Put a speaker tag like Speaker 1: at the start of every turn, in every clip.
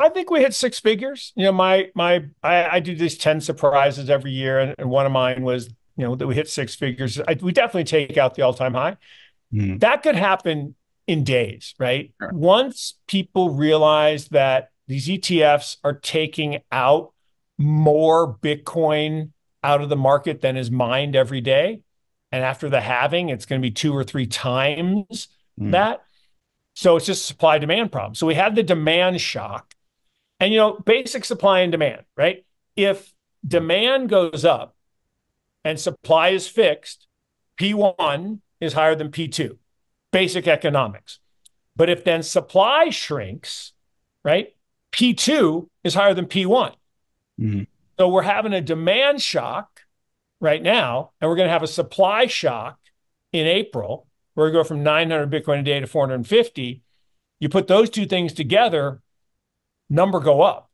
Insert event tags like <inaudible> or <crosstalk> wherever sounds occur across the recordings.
Speaker 1: I think we hit six figures. You know, my my I, I do these 10 surprises every year, and, and, one of mine was, you know, that we hit six figures. I, we definitely take out the all-time high. Mm-hmm. That could happen in days, right? Sure. Once people realize that these ETFs are taking out more Bitcoin out of the market than is mined every day. And after the halving, it's going to be two or three times mm. that. So it's just supply demand problem. So we had the demand shock and, you know, basic supply and demand, right? If demand goes up and supply is fixed, P1 is higher than P2, basic economics. But if then supply shrinks, right, P2 is higher than P1. Mm-hmm. So we're having a demand shock right now, and we're going to have a supply shock in April. Where we go from 900 Bitcoin a day to 450. You put those two things together, number go up.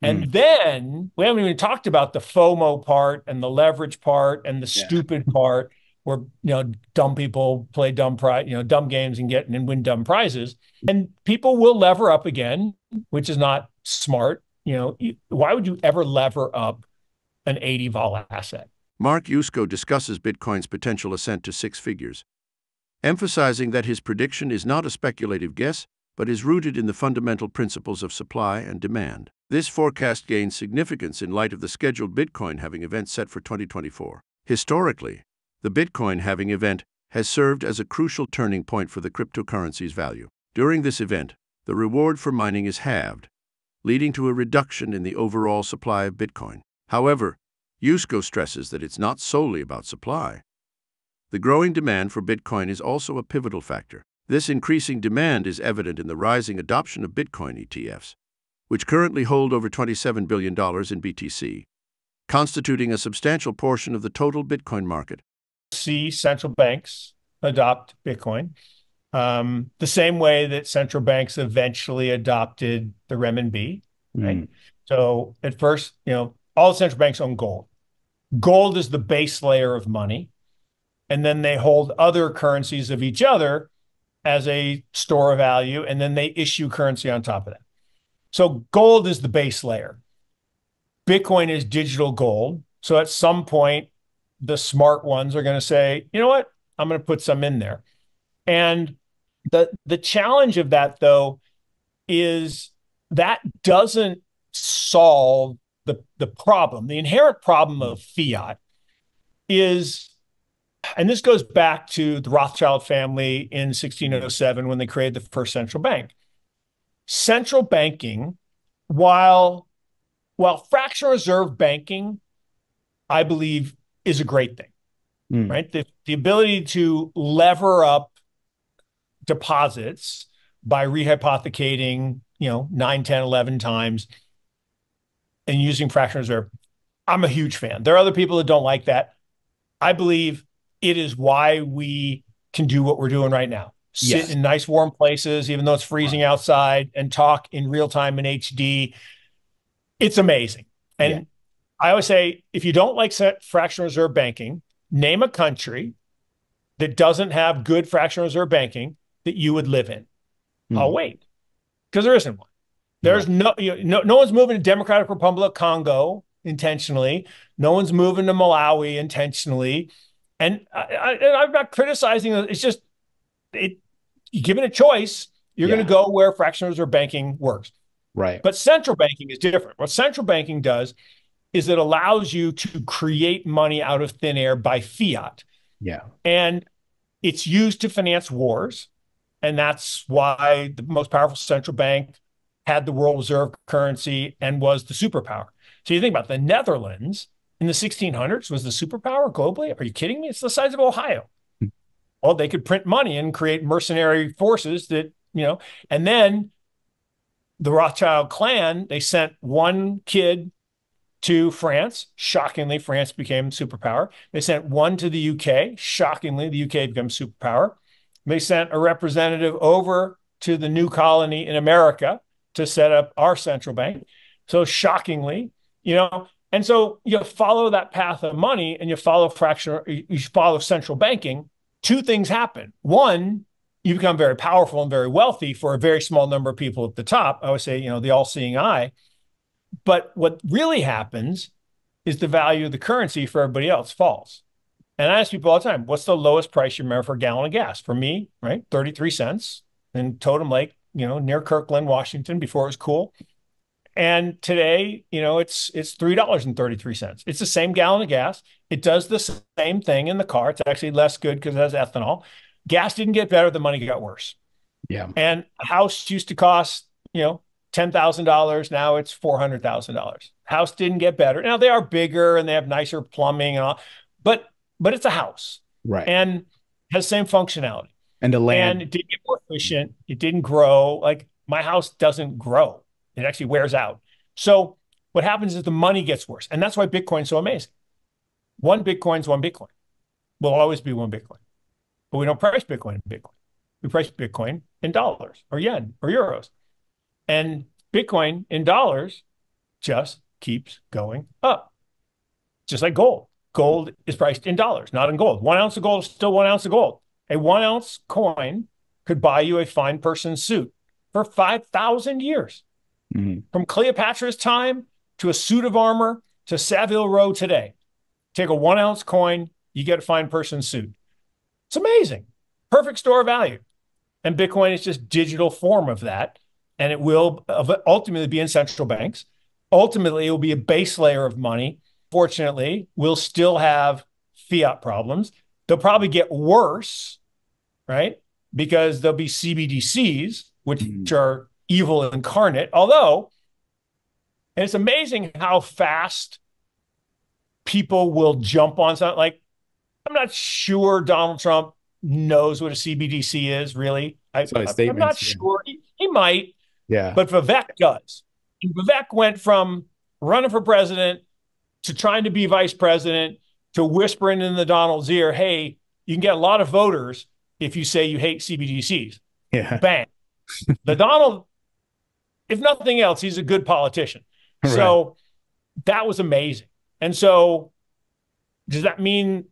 Speaker 1: And mm. then we haven't even talked about the FOMO part and the leverage part and the yeah. stupid <laughs> part where you know dumb people play dumb prize, you know, dumb games and get and win dumb prizes. And people will lever up again, which is not smart. You know, why would you ever lever up an 80 vol asset?
Speaker 2: Mark Yusko discusses Bitcoin's potential ascent to six figures, emphasizing that his prediction is not a speculative guess, but is rooted in the fundamental principles of supply and demand. This forecast gains significance in light of the scheduled Bitcoin halving event set for 2024. Historically, the Bitcoin halving event has served as a crucial turning point for the cryptocurrency's value. During this event, the reward for mining is halved, leading to a reduction in the overall supply of Bitcoin. However, Yusko stresses that it's not solely about supply. The growing demand for Bitcoin is also a pivotal factor. This increasing demand is evident in the rising adoption of Bitcoin ETFs, which currently hold over $27 billion in BTC, constituting a substantial portion of the total Bitcoin market.
Speaker 1: See central banks adopt Bitcoin um, the same way that central banks eventually adopted the renminbi, right? Mm. So at first, you know, all central banks own gold. Gold is the base layer of money. And then they hold other currencies of each other as a store of value. And then they issue currency on top of that. So gold is the base layer. Bitcoin is digital gold. So at some point, the smart ones are going to say, you know what? I'm going to put some in there. And the the challenge of that though is that doesn't solve the the problem. The inherent problem of fiat is and this goes back to the Rothschild family in 1607 when they created the first central bank. Central banking, while while fractional reserve banking, I believe is a great thing, mm. right? The, the ability to lever up deposits by rehypothecating, you know, 9, 10, 11 times and using fractional reserve. I'm a huge fan. There are other people that don't like that. I believe it is why we can do what we're doing right now. Sit yes. in nice warm places, even though it's freezing outside, and talk in real time in HD. It's amazing. And yeah. I always say if you don't like fractional reserve banking, name a country that doesn't have good fractional reserve banking that you would live in. Mm. I'll wait because there isn't one. There's no, you know, no, no one's moving to Democratic Republic of Congo intentionally. No one's moving to Malawi intentionally. And I, am not criticizing it. It's just, it, given a choice, you're yeah. going to go where fractional or banking works.
Speaker 3: Right.
Speaker 1: But central banking is different. What central banking does is it allows you to create money out of thin air by fiat.
Speaker 3: Yeah.
Speaker 1: And it's used to finance wars. And that's why the most powerful central bank had the world reserve currency and was the superpower. So you think about the Netherlands in the 1600s was the superpower globally. Are you kidding me? It's the size of Ohio. Well, they could print money and create mercenary forces that, you know, and then the Rothschild clan, they sent one kid to France. Shockingly, France became superpower. They sent one to the UK. Shockingly, the UK became superpower. They sent a representative over to the new colony in America to set up our central bank. So shockingly, you know, and so you follow that path of money and you follow fractional, you follow central banking. Two things happen. One, you become very powerful and very wealthy for a very small number of people at the top. I would say, you know, the all-seeing eye. But what really happens is the value of the currency for everybody else falls. And I ask people all the time, what's the lowest price you remember for a gallon of gas? For me, right, 33 cents in Totem Lake, you know, near Kirkland, Washington, before it was cool. And today, you know, it's it's three dollars and thirty three cents. It's the same gallon of gas. It does the same thing in the car. It's actually less good because it has ethanol. Gas didn't get better; the money got worse.
Speaker 3: Yeah.
Speaker 1: And a house used to cost, you know, ten thousand dollars. Now it's four hundred thousand dollars. House didn't get better. Now they are bigger and they have nicer plumbing and all, but but it's a house,
Speaker 3: right?
Speaker 1: And has the same functionality.
Speaker 3: And the land,
Speaker 1: and it didn't get more efficient. It didn't grow. Like my house doesn't grow. It actually wears out. So what happens is the money gets worse. And that's why Bitcoin's so amazing. One Bitcoin's one Bitcoin. Will always be one Bitcoin. But we don't price Bitcoin in Bitcoin. We price Bitcoin in dollars or yen or euros. And Bitcoin in dollars just keeps going up. Just like gold. Gold is priced in dollars, not in gold. One ounce of gold is still one ounce of gold. A one ounce coin could buy you a fine person's suit for 5,000 years. Mm-hmm. From Cleopatra's time to a suit of armor to Savile Row today. Take a one ounce coin, you get a fine person suit. It's amazing. Perfect store of value. And Bitcoin is just digital form of that. And it will ultimately be in central banks. Ultimately, it will be a base layer of money. Fortunately, we'll still have fiat problems. They'll probably get worse, right? Because there'll be CBDCs, which mm-hmm. are evil incarnate. Although, and it's amazing how fast people will jump on something. Like, I'm not sure Donald Trump knows what a CBDC is, really. I, am not sure. He, he, might.
Speaker 3: Yeah.
Speaker 1: But Vivek does. And Vivek went from running for president to trying to be vice president to whispering in the Donald's ear, hey, you can get a lot of voters if you say you hate CBDCs.
Speaker 3: Yeah.
Speaker 1: Bang. the Donald if nothing else, he's a good politician. Right. So that was amazing. And so does that mean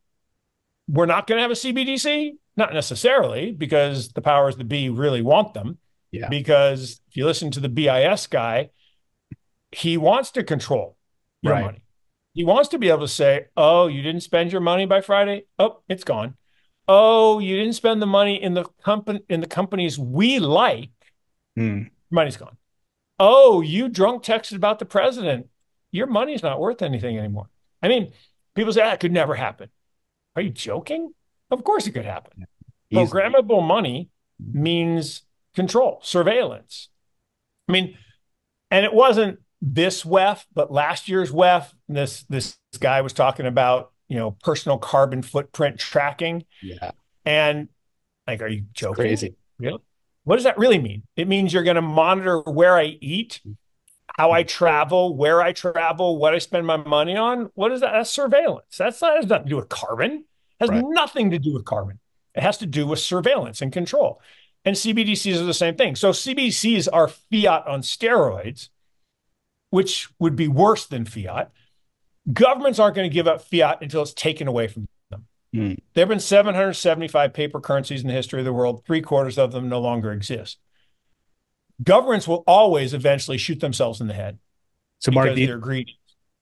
Speaker 1: we're not going to have a CBDC? Not necessarily, because the powers that be really want them.
Speaker 3: Yeah.
Speaker 1: Because if you listen to the BIS guy, he wants to control your right. money. He wants to be able to say, "Oh, you didn't spend your money by Friday. Oh, it's gone. Oh, you didn't spend the money in the company in the companies we like. Mm. Money's gone." Oh, you drunk texted about the president. Your money's not worth anything anymore. I mean, people say that could never happen. Are you joking? Of course it could happen. Programmable money means control, surveillance. I mean, and it wasn't this WEF, but last year's WEF. This this guy was talking about you know personal carbon footprint tracking.
Speaker 3: Yeah.
Speaker 1: And like, are you joking?
Speaker 3: It's crazy.
Speaker 1: Really? What does that really mean? It means you're going to monitor where I eat, how I travel, where I travel, what I spend my money on. What is that? That's surveillance. That's not has nothing to do with carbon. It has right. nothing to do with carbon. It has to do with surveillance and control. And CBDCs are the same thing. So CBDCs are fiat on steroids, which would be worse than fiat. Governments aren't going to give up fiat until it's taken away from Mm. There have been 775 paper currencies in the history of the world. Three quarters of them no longer exist. Governments will always eventually shoot themselves in the head.
Speaker 3: So, Mark, do
Speaker 1: you,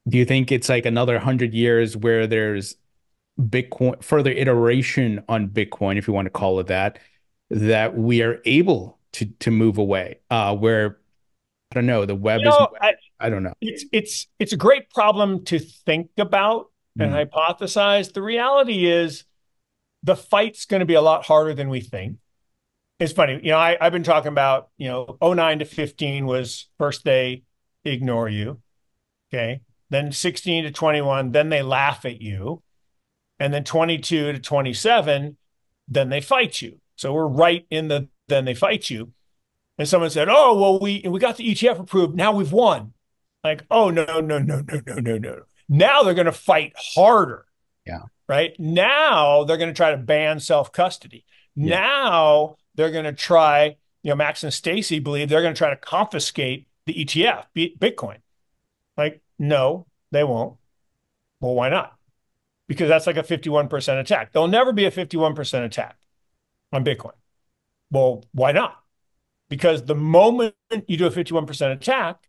Speaker 3: do you think it's like another hundred years where there's Bitcoin, further iteration on Bitcoin, if you want to call it that, that we are able to to move away? Uh, where I don't know, the web you know, is. I, I don't know.
Speaker 1: It's it's it's a great problem to think about and mm. hypothesize. The reality is the fight's going to be a lot harder than we think. It's funny, you know, I, I've been talking about, you know, 09 to 15 was first they ignore you. Okay. Then 16 to 21, then they laugh at you. And then 22 to 27, then they fight you. So we're right in the then they fight you. And someone said, "Oh, well, we we got the ETF approved. Now we've won." Like, "Oh no, no, no, no, no, no, no. Now they're going to fight harder.
Speaker 3: Yeah.
Speaker 1: Right. Now they're going to try to ban self custody. Yeah. Now they're going to try, you know, Max and Stacy believe they're going to try to confiscate the ETF, Bitcoin. Like, no, they won't. Well, why not? Because that's like a 51% attack. There'll never be a 51% attack on Bitcoin. Well, why not? Because the moment you do a 51% attack,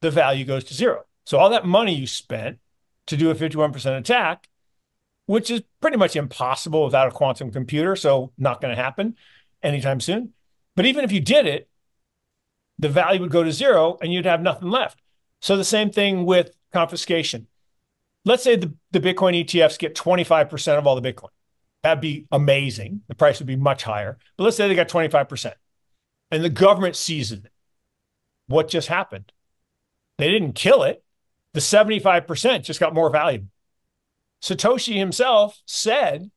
Speaker 1: the value goes to zero. So all that money you spent to do a 51% attack, which is pretty much impossible without a quantum computer, so not going to happen anytime soon. But even if you did it, the value would go to zero and you'd have nothing left. So the same thing with confiscation. Let's say the, the Bitcoin ETFs get 25% of all the Bitcoin. That'd be amazing. The price would be much higher. But let's say they got 25% and the government seizes it. What just happened? They didn't kill it. The 75% just got more valuable. Satoshi himself said,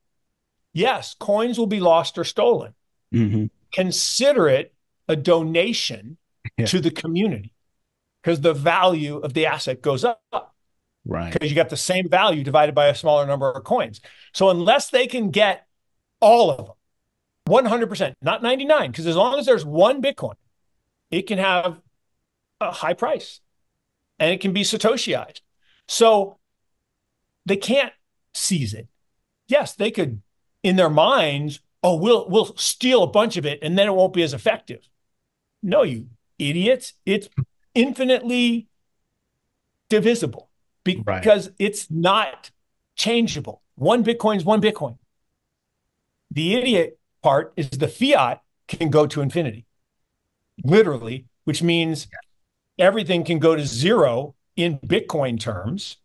Speaker 1: yes, coins will be lost or stolen. Mm-hmm. Consider it a donation yeah. to the community because the value of the asset goes up.
Speaker 3: Right.
Speaker 1: Because you got the same value divided by a smaller number of coins. So unless they can get all of them, 100%, not 99, because as long as there's one Bitcoin, it can have a high price and it can be Satoshiized. So they can't seize it. Yes, they could, in their minds, oh, we'll we'll steal a bunch of it and then it won't be as effective. No, you idiots. It's infinitely divisible because right. it's not changeable. One Bitcoin is one Bitcoin. The idiot part is the fiat can go to infinity, literally, which means everything can go to zero in Bitcoin terms.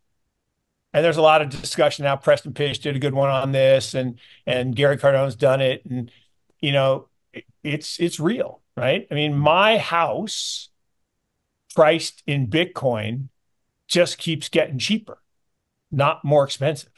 Speaker 1: And there's a lot of discussion now. Preston Pysh did a good one on this, and and Gary Cardone's done it, and you know, it's it's real, right? I mean, my house priced in Bitcoin just keeps getting cheaper, not more expensive.